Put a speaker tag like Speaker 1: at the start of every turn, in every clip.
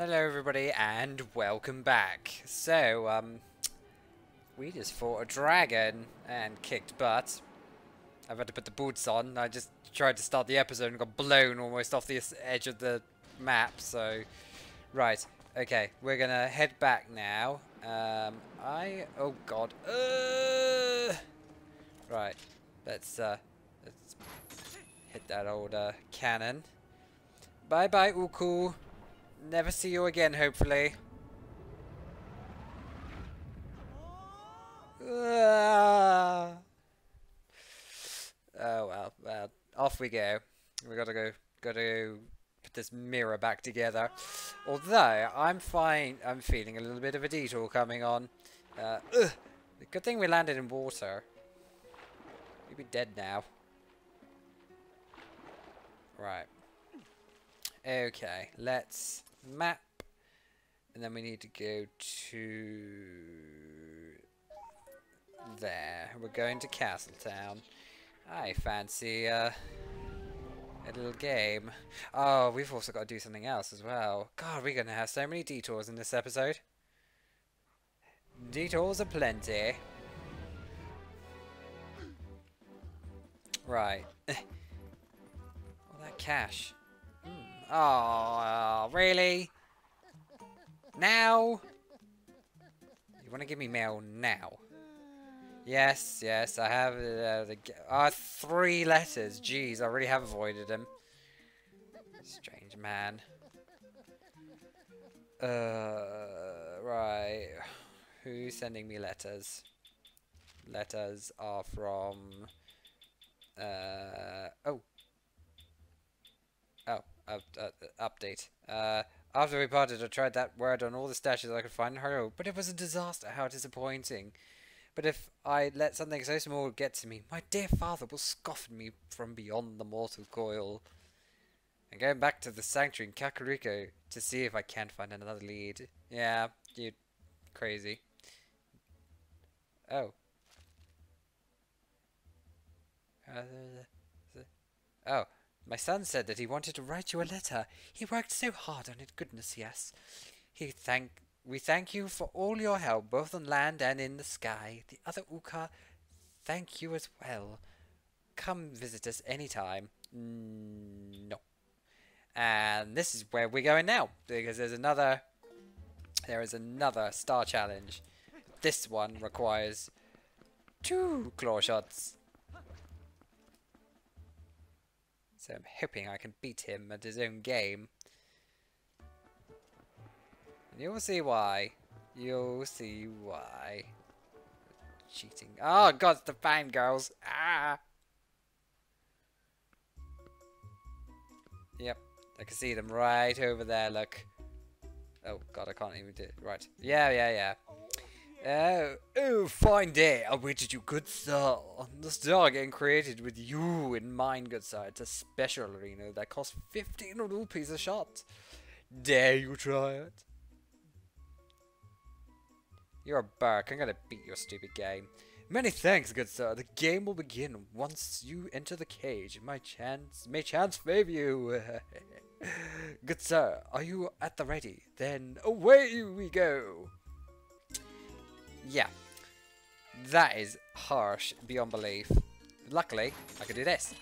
Speaker 1: Hello everybody and welcome back. So, um, we just fought a dragon and kicked butt. I've had to put the boots on. I just tried to start the episode and got blown almost off the edge of the map, so... Right, okay, we're gonna head back now. Um, I... oh god. Uh, right, let's, uh, let's hit that old, uh, cannon. Bye-bye, Uku. Never see you again, hopefully. Ah. Oh well, well, off we go. We gotta go, gotta put this mirror back together. Although I'm fine, I'm feeling a little bit of a detour coming on. Uh, ugh. Good thing we landed in water. You'd be dead now. Right. Okay, let's map. And then we need to go to there. We're going to Castletown. I fancy uh, a little game. Oh, we've also got to do something else as well. God, we're going to have so many detours in this episode. Detours aplenty. Right. All that cash. Oh, really? Now? You want to give me mail now? Yes, yes, I have uh, the uh, three letters. Jeez, I already have avoided them. Strange man. Uh, right. Who's sending me letters? Letters are from. Uh, oh. Up, uh, update. Uh, after we parted, I tried that word on all the stashes I could find in Hyrule, but it was a disaster. How disappointing. But if I let something so small get to me, my dear father will scoff at me from beyond the mortal coil. I'm going back to the sanctuary in Kakariko to see if I can't find another lead. Yeah, you crazy. Oh. Uh, oh, my son said that he wanted to write you a letter. He worked so hard on it, goodness yes. He thank we thank you for all your help, both on land and in the sky. The other Oocca thank you as well. Come visit us anytime. Mm, no. And this is where we're going now, because there's another there is another star challenge. This one requires two claw shots. So I'm hoping I can beat him at his own game. And you'll see why. You'll see why. Cheating. Oh god, it's the fine girls. Ah! Yep, I can see them right over there, look. Oh god, I can't even do it. Right. Yeah, yeah, yeah. Oh, oh, fine day. I waited you, good sir. The star getting created with you in mind, good sir. It's a special arena that costs 15 rupees a shot. Dare you try it? You're a bark. I'm gonna beat your stupid game. Many thanks, good sir. The game will begin once you enter the cage. My chance, may chance favor you. good sir, are you at the ready? Then away we go. Yeah, that is harsh beyond belief. Luckily, I can do this.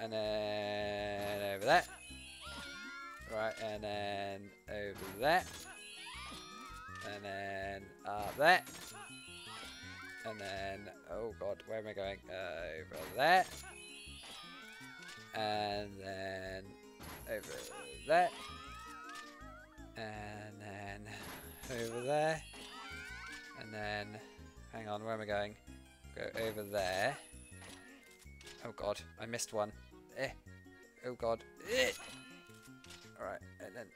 Speaker 1: And then over there. Right, and then over there. And then up there. And then, oh god, where am I going? Uh, over there. And then over there. And then over there. And then, hang on, where am I going? Go over there. Oh god, I missed one. Eh. Oh god. Eh. Alright, and then,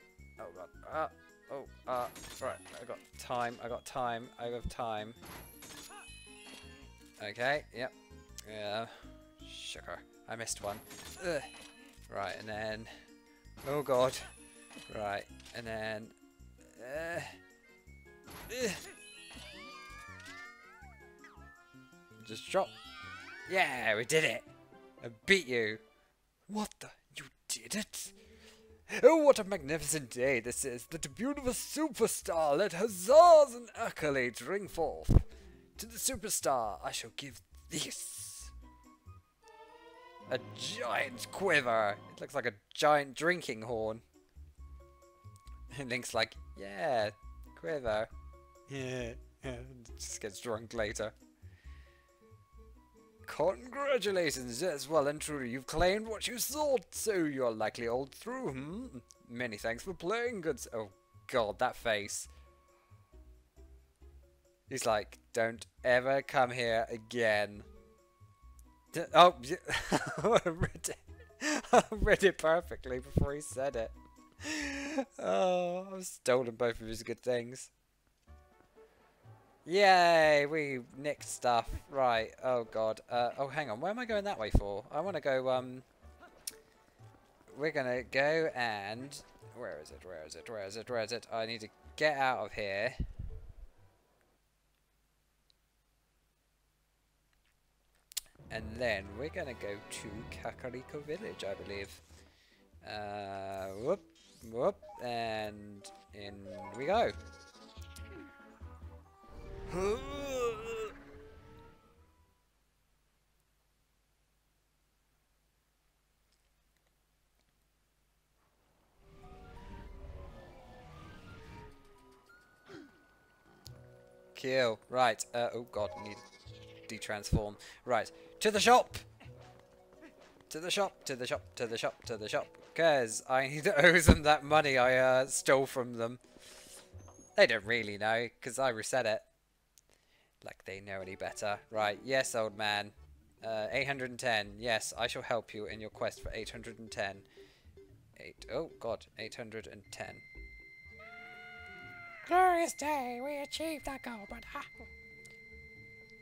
Speaker 1: oh god. Ah. Oh, ah. right, I got time, I got time, I got time. Okay, yep. Yeah. Sugar. I missed one. Ugh. Right, and then, oh god. Right, and then, uh, ugh. just drop. Yeah, we did it. I beat you. What the? You did it! Oh, what a magnificent day this is! The debut of a superstar! Let huzzas and accolades ring forth! To the superstar I shall give this! A giant quiver! It looks like a giant drinking horn. And Link's like, yeah, quiver. Yeah, just gets drunk later. Congratulations, yes, well and truly, you've claimed what you thought, so you're likely all through, hmm? Many thanks for playing, good Oh, God, that face. He's like, don't ever come here again. D oh, I read it. I read it perfectly before he said it. Oh, I've stolen both of his good things. Yay, we nicked stuff. Right, oh god. Uh, oh, hang on, where am I going that way for? I want to go, um... We're gonna go and... Where is it, where is it, where is it, where is it? I need to get out of here. And then we're gonna go to Kakariko Village, I believe. Uh, whoop, whoop, and in we go. Kill. Right. Uh, oh god, need de-transform. Right. To the shop! To the shop, to the shop, to the shop, to the shop. Because I need to owe them that money I uh, stole from them. They don't really know, because I reset it. Like they know any better. Right, yes, old man. Uh, 810. Yes, I shall help you in your quest for 810. Eight, oh, God, 810.
Speaker 2: Glorious day, we achieved that goal, but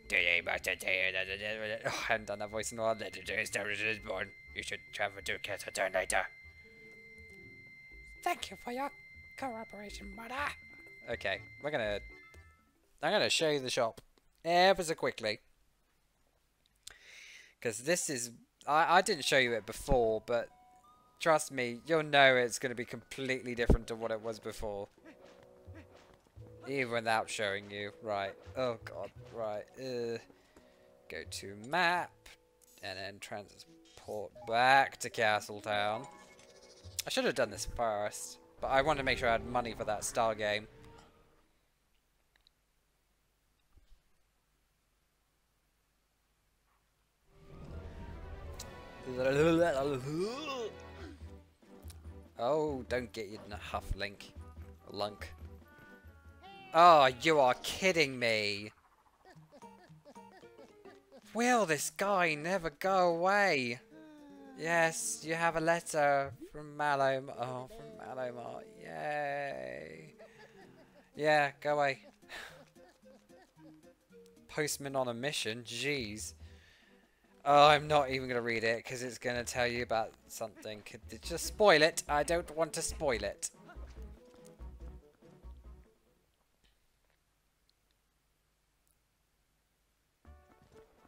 Speaker 1: Today, Master Oh, I haven't done that voice in a while. The day is born. You should travel to Castletown later.
Speaker 2: Thank you for your cooperation, brother.
Speaker 1: Okay, we're gonna... I'm gonna show you the shop ever so quickly. Because this is... I, I didn't show you it before, but trust me, you'll know it's going to be completely different to what it was before. Even without showing you. Right. Oh, God. Right. Uh, go to map. And then transport back to Castletown. I should have done this first. But I wanted to make sure I had money for that star game. Oh, don't get you in a huff, Link. Lunk. Oh, you are kidding me. Will this guy never go away? Yes, you have a letter from Malo. Oh, from Malo Mart. Yay. Yeah, go away. Postman on a mission. Jeez. Oh, I'm not even going to read it because it's going to tell you about something. Could Just spoil it. I don't want to spoil it.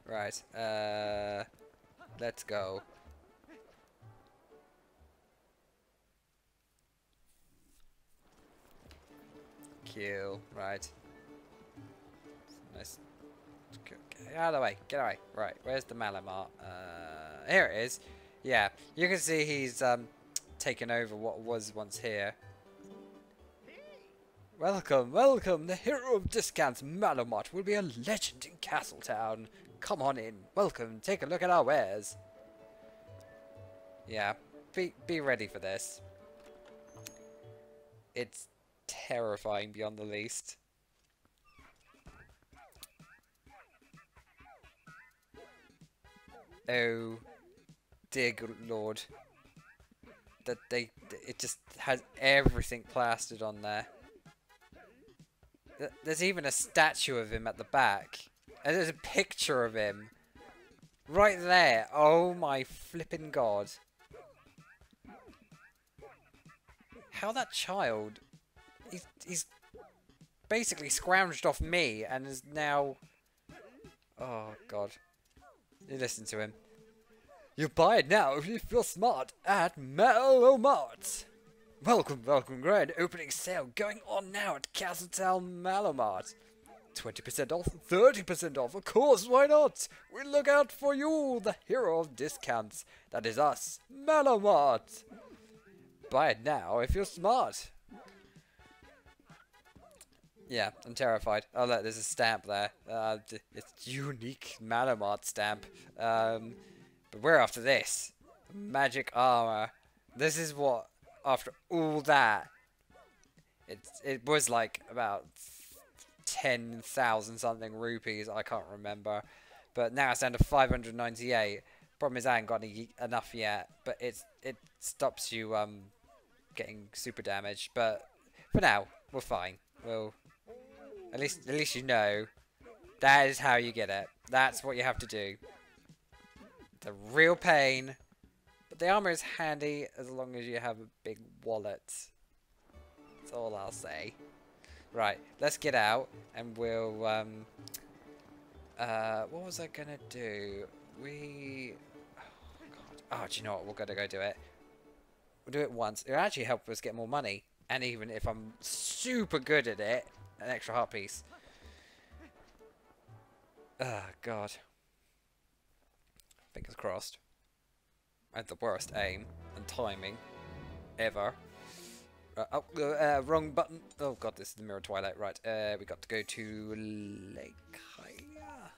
Speaker 1: Right. Uh, let's go. Kill. Right. Nice Get out of the way. Get away. Right. Where's the Malo Mart? Uh, here it is. Yeah. You can see he's um, taken over what was once here. Welcome, welcome. The hero of discounts, Malo Mart, will be a legend in Castletown. Come on in. Welcome. Take a look at our wares. Yeah. Be, be ready for this. It's terrifying beyond the least. Oh, dear good lord. That they, it just has everything plastered on there. There's even a statue of him at the back. And there's a picture of him. Right there. Oh my flipping god. How that child... He's, he's basically scrounged off me and is now... Oh god. You listen to him. You buy it now if you feel smart at Malo Mart. Welcome, welcome, grand opening sale going on now at Castletown Malo Mart. 20% off, 30% off, of course, why not? We look out for you, the hero of discounts. That is us, Malo Mart. Buy it now if you're smart. Yeah, I'm terrified. Oh look, there's a stamp there. Uh, it's unique Malo Mart stamp. Um, but we're after this. Magic armor. This is what, after all that, it, it was like about 10,000 something rupees, I can't remember. But now it's down to 598. Problem is I haven't got any, enough yet, but it's it stops you um getting super damage. But for now, we're fine. We'll at least at least you know that is how you get it. That's what you have to do. The real pain, but the armor is handy as long as you have a big wallet. That's all I'll say. Right, let's get out and we'll, um, uh, what was I gonna do? We, oh god, oh, do you know what, we're gonna go do it. We'll do it once. It'll actually help us get more money, and even if I'm super good at it, an extra heart piece. Oh god. Fingers crossed. I had the worst aim and timing ever. Uh, oh, uh, wrong button. Oh god, this is the Mirror Twilight. Right, uh, we got to go to Lake Hylia. Uh,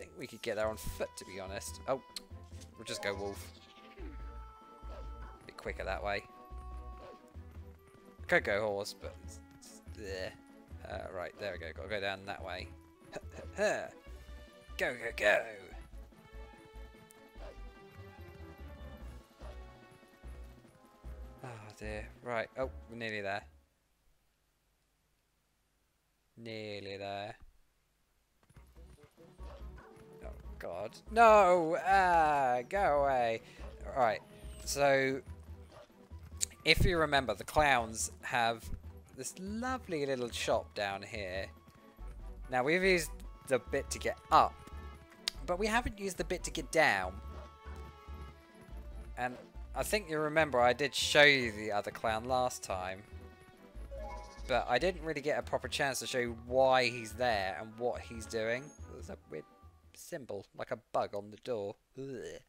Speaker 1: think we could get there on foot, to be honest. Oh, we'll just go wolf. A bit quicker that way. Could go horse, but. Uh, right, there we go. Got to go down that way. go, go, go! Oh dear. Right. Oh, we're nearly there. Nearly there. Oh, God. No! Ah, go away. Right. So, if you remember, the clowns have this lovely little shop down here. Now, we've used the bit to get up, but we haven't used the bit to get down. And I think you remember I did show you the other clown last time. But I didn't really get a proper chance to show you why he's there and what he's doing. There's a weird symbol, like a bug on the door. Ugh.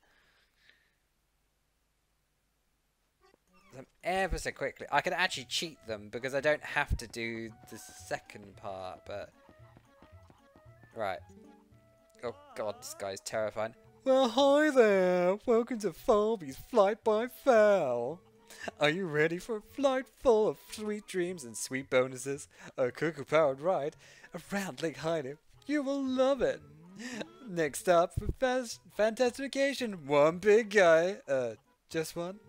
Speaker 1: Them ever so quickly. I can actually cheat them because I don't have to do the second part, but... Right. Oh god, this guy's terrifying. Well, hi there. Welcome to Falbi's Flight by Fowl. Are you ready for a flight full of sweet dreams and sweet bonuses? A cuckoo-powered ride around Lake Hylia. You will love it. Next up, for Fantastification. One big guy. Uh, just one?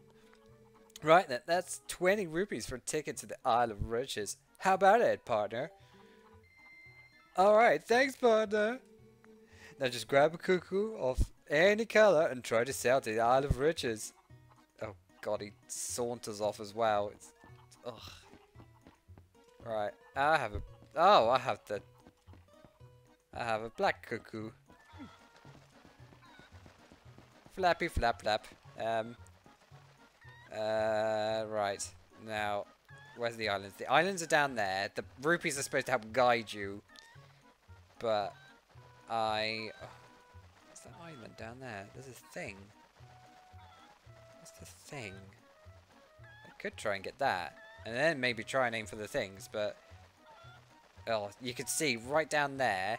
Speaker 1: Right then, that's 20 rupees for a ticket to the Isle of Riches. How about it, partner? Alright, thanks, partner. Now just grab a cuckoo of any colour and try to sail to the Isle of Riches. Oh god, he saunters off as well. It's, ugh. Right, I have a... Oh, I have the... I have a black cuckoo. Flappy flap flap. Um... Uh, right. Now, where's the islands? The islands are down there. The rupees are supposed to help guide you. But I... Oh island down there. There's a thing. What's the thing? I could try and get that. And then maybe try and aim for the things, but... Oh, you can see right down there,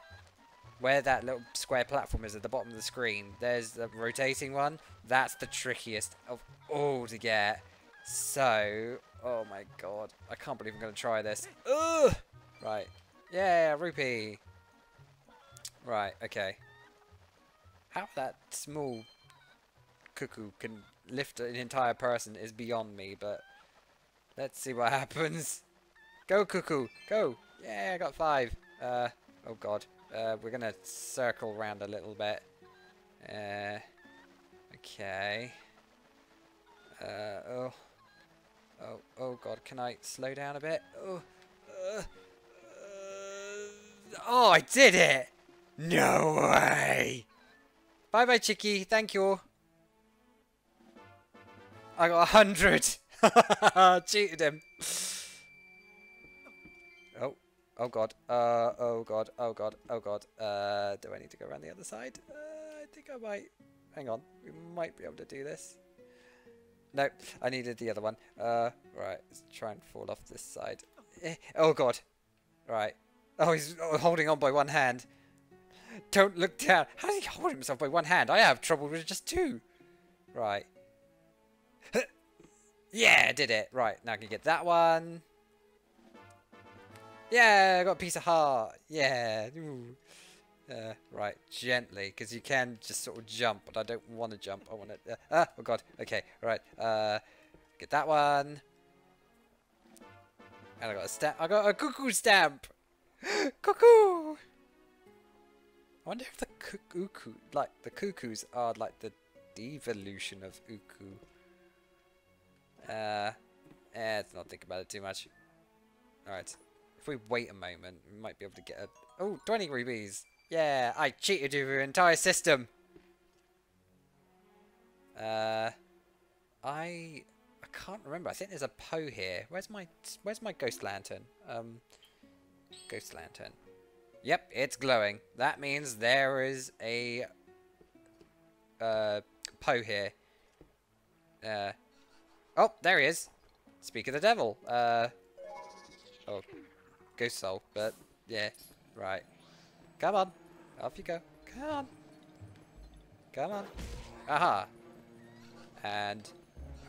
Speaker 1: where that little square platform is at the bottom of the screen, there's the rotating one. That's the trickiest of all to get. So, oh my god. I can't believe I'm going to try this. Ugh! Right. Yeah, rupee. Right, okay. How that small cuckoo can lift an entire person is beyond me, but let's see what happens. Go, cuckoo! Go! Yeah, I got five. Uh, oh god. Uh, we're gonna circle around a little bit. Uh, okay. Uh, oh. Oh, oh god, can I slow down a bit? Oh, uh, uh, oh, I did it! No way! Bye bye, Chicky. Thank you. I got a hundred. Cheated him. Oh, god. Uh, oh god. Oh god. Oh god. Uh, do I need to go around the other side? Uh, I think I might. Hang on. We might be able to do this. No, I needed the other one. Uh, right. Let's try and fall off this side. Eh, Oh god. Right. Oh, he's oh, holding on by one hand. Don't look down. How does he hold himself by one hand? I have trouble with just two. Right. yeah, did it. Right, now I can get that one. Yeah, I got a piece of heart. Yeah. Uh, right, gently, because you can just sort of jump, but I don't want to jump. I want to... Uh, ah, oh god. Okay, right. Uh, get that one. And I got a stamp. I got a cuckoo stamp. cuckoo. I wonder if the cuckoo, like the cuckoos, are like the devolution of uku. Uh, eh, let's not think about it too much. All right, if we wait a moment, we might be able to get a. Oh, 20 rubies. Yeah, I cheated you your entire system. Uh, I I can't remember. I think there's a Poe here. Where's my Where's my ghost lantern? Um, ghost lantern. Yep, it's glowing. That means there is a uh, Poe here. Uh, oh, there he is. Speak of the devil. Uh, oh, ghost soul. But yeah, right. Come on, off you go. Come on. Come on. Aha. And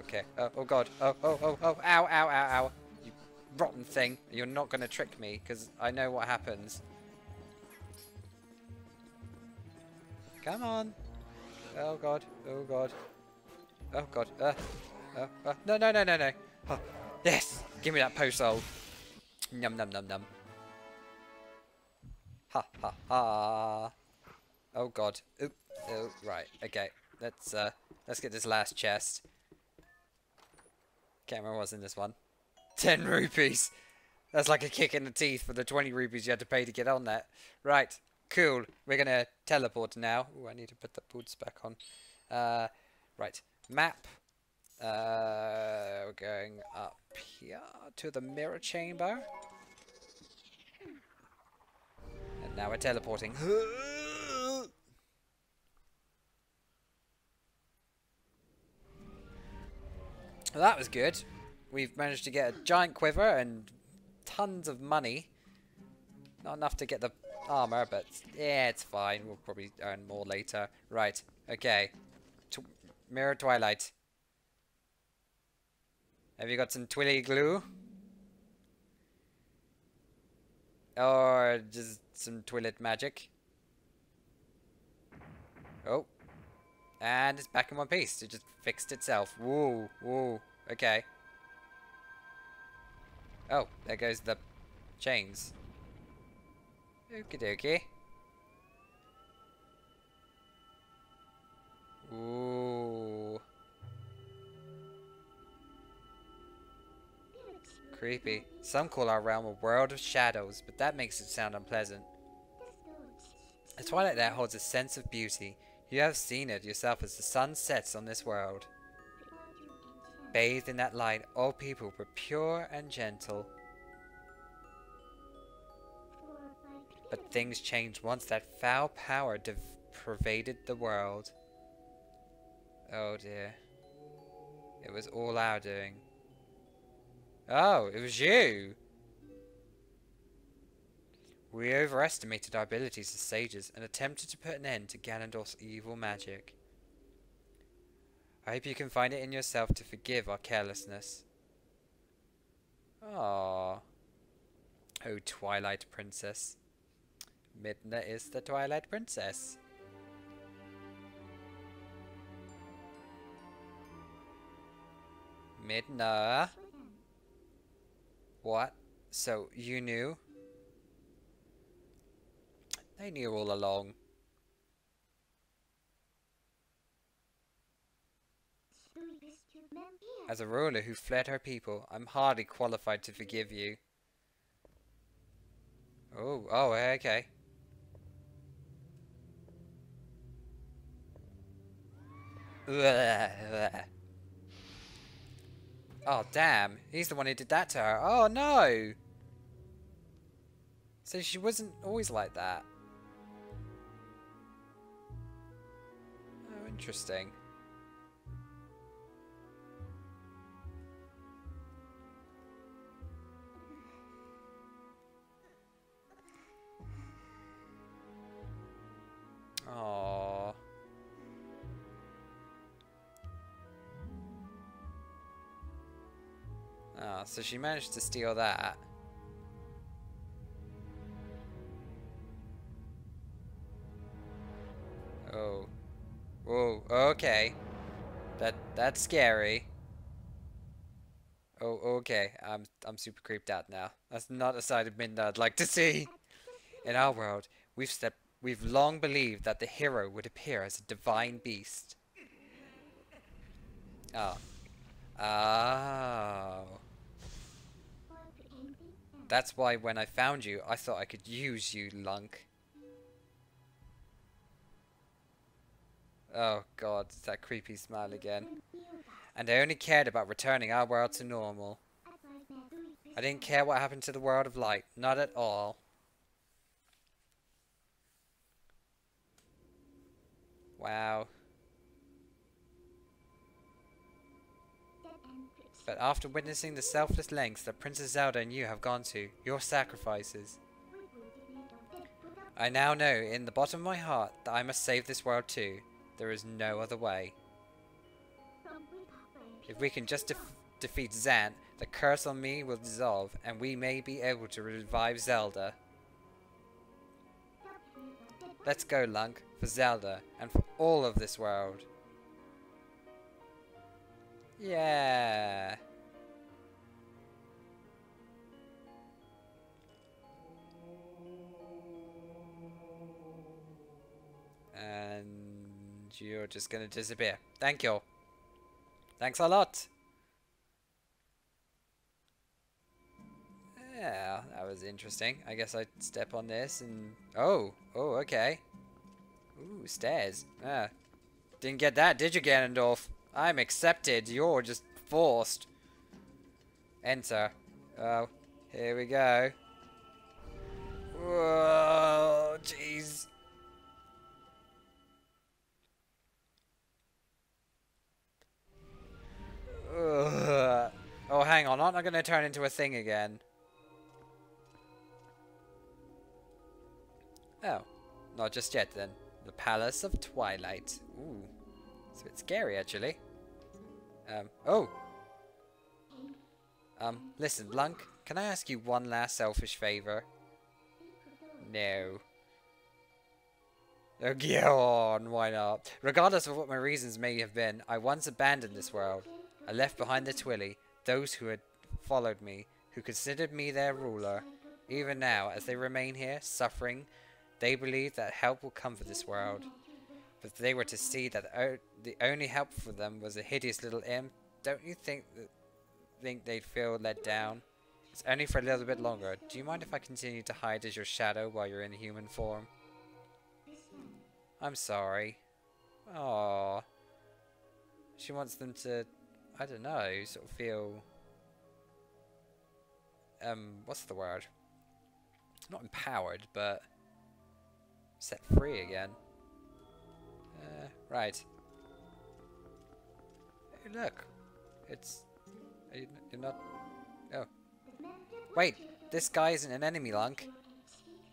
Speaker 1: okay. Oh, oh god. Oh, oh, oh, oh. Ow, ow, ow, ow. You rotten thing. You're not going to trick me because I know what happens. Come on. Oh god. Oh god. Oh god. Uh, uh, uh. No, no, no, no, no. Oh, yes. Give me that Poe soul. Num, num, num, num. Ha, ha, ha. Oh god. Oop. Oh, right. Okay. Let's, uh, let's get this last chest. Can't remember what's in this one. 10 rupees. That's like a kick in the teeth for the 20 rupees you had to pay to get on that. Right. Cool. We're going to teleport now. Ooh, I need to put the boots back on. Uh, right. Map. Uh, we're going up here to the mirror chamber. And now we're teleporting. Well, that was good. We've managed to get a giant quiver and tons of money. Not enough to get the armor, but yeah, it's fine. We'll probably earn more later. Right, okay. Mirror Twilight. Have you got some Twili glue? Or just some toilet magic? Oh. And it's back in one piece. It just fixed itself. Woo, woo. Okay. Oh, there goes the chains. Okie dokie. Ooh. Creepy. Some call our realm a world of shadows, but that makes it sound unpleasant. The twilight there holds a sense of beauty. You have seen it yourself as the sun sets on this world. Bathed in that light, all people were pure and gentle. But things changed once that foul power pervaded the world. Oh dear. It was all our doing. Oh, it was you! We overestimated our abilities as sages and attempted to put an end to Ganondorf's evil magic. I hope you can find it in yourself to forgive our carelessness. Ah, Oh, Twilight Princess. Midna is the Twilight Princess. Midna? What? So, you knew? They knew all along. As a ruler who fled her people, I'm hardly qualified to forgive you. Oh, oh, okay. Oh, damn. He's the one who did that to her. Oh, no! So she wasn't always like that. Oh, interesting. So she managed to steal that. Oh. Whoa, okay. That that's scary. Oh, okay. I'm I'm super creeped out now. That's not a side of Midna I'd like to see. In our world, we've stepped we've long believed that the hero would appear as a divine beast. Oh. Oh. That's why when I found you, I thought I could use you, Lunk. Oh god, it's that creepy smile again. And I only cared about returning our world to normal. I didn't care what happened to the world of light. Not at all. Wow. But after witnessing the selfless lengths that Princess Zelda and you have gone to, your sacrifices, I now know in the bottom of my heart that I must save this world too. There is no other way. If we can just def defeat Zant, the curse on me will dissolve, and we may be able to revive Zelda. Let's go, Lunk, for Zelda, and for all of this world. Yeah. And you're just gonna disappear. Thank you. Thanks a lot. Yeah, that was interesting. I guess I'd step on this and... Oh, oh, okay. Ooh, stairs. Ah, didn't get that, did you, Ganondorf? I'm accepted. You're just forced. Enter. Oh, here we go. Whoa, jeez. Oh, hang on. Aren't I going to turn into a thing again? Oh. Not just yet, then. The Palace of Twilight. Ooh. It's a bit scary, actually. Um, oh! Um, listen, Lunk, can I ask you one last selfish favor? No. Oh, go on, why not? Regardless of what my reasons may have been, I once abandoned this world. I left behind the Twili, those who had followed me, who considered me their ruler. Even now, as they remain here, suffering, they believe that help will come for this world. But if they were to see that the only help for them was a hideous little imp, don't you think that think they'd feel let down? It's only for a little bit longer. Do you mind if I continue to hide as your shadow while you're in human form? I'm sorry. Aww. She wants them to, I don't know, sort of feel... Um, what's the word? Not empowered, but set free again. Right. Hey, look. It's... You, you're not... Oh. Wait, this guy isn't an enemy, Lunk.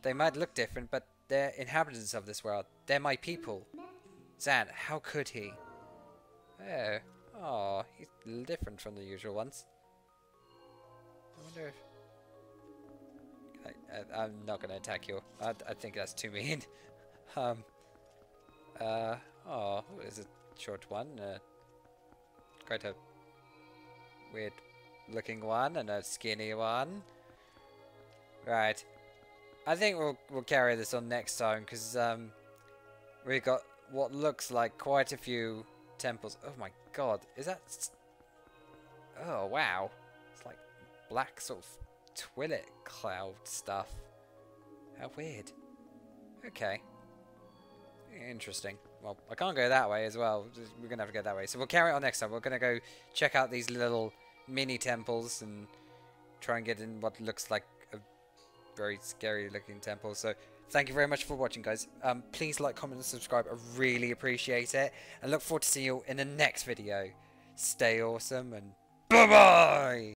Speaker 1: They might look different, but they're inhabitants of this world. They're my people. Zant, how could he? Oh. Oh, he's different from the usual ones. I wonder if... I, am not going to attack you. I, I think that's too mean. um... Uh, oh, is a short one. Uh, quite a weird looking one and a skinny one. Right. I think we'll we'll carry this on next time because um we got what looks like quite a few temples. Oh my god, is that? Oh wow, it's like black sort of twillet cloud stuff. How weird. Okay. Interesting. Well, I can't go that way as well. We're gonna have to go that way. So we'll carry on next time. We're gonna go check out these little mini temples and try and get in what looks like a very scary looking temple. So thank you very much for watching, guys. Um, please like, comment, and subscribe. I really appreciate it. And look forward to seeing you in the next video. Stay awesome and bye bye.